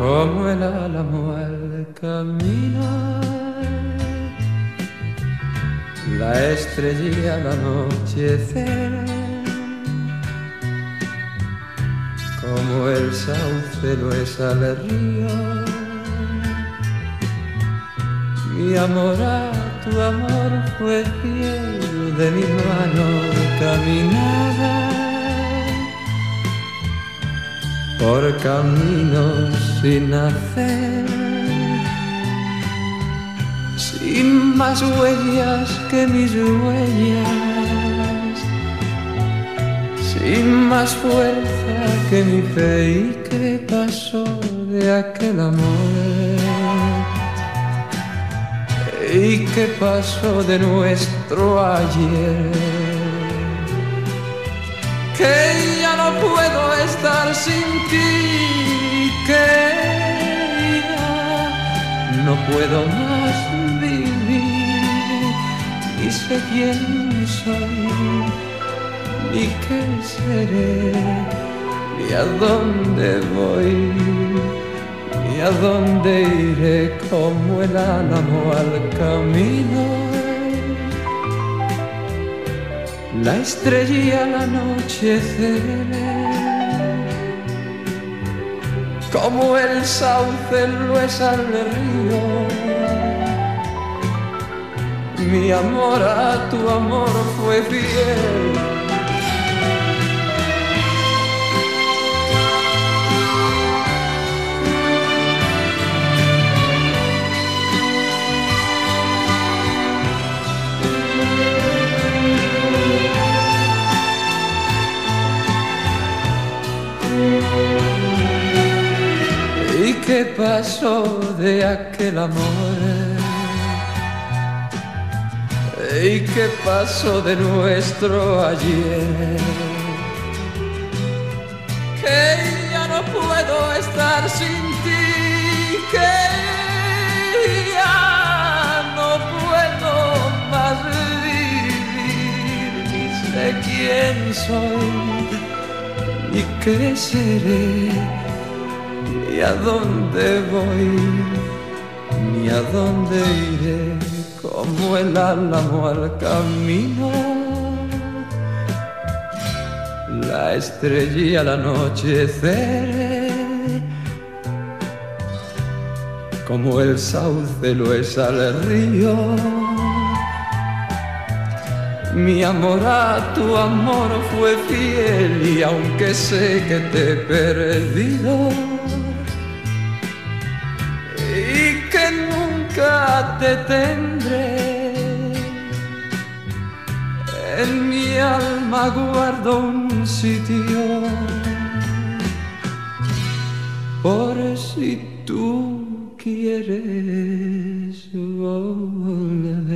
como el álamo al caminar. La estrella al anochecer, como el sauce lo es al río. Mi amor a tu amor fue fiel, de mi mano caminaba por caminos sin hacer, sin más huellas que mis huellas, sin más fuerza que mi fe y que pasó de aquel amor. ¿Y qué pasó de nuestro ayer? Que ya no puedo estar sin ti, que ya no puedo más vivir, ni sé quién soy, ni qué seré, ni a dónde voy, ni a dónde iré como el álamo al camino la estrella al anochecer, como el sauce lo es al río. Mi amor a tu amor fue fiel ¿Qué pasó de aquel amor? ¿Y qué pasó de nuestro ayer? Que ya no puedo estar sin ti, que ya no puedo más vivir, ni sé quién soy, qué seré ni a dónde voy, ni a dónde iré, como el álamo al camino. La estrella al anochecer, como el sauce lo es al río. Mi amor a tu amor fue fiel y aunque sé que te he perdido y que nunca te tendré, en mi alma guardo un sitio por si tú quieres volver.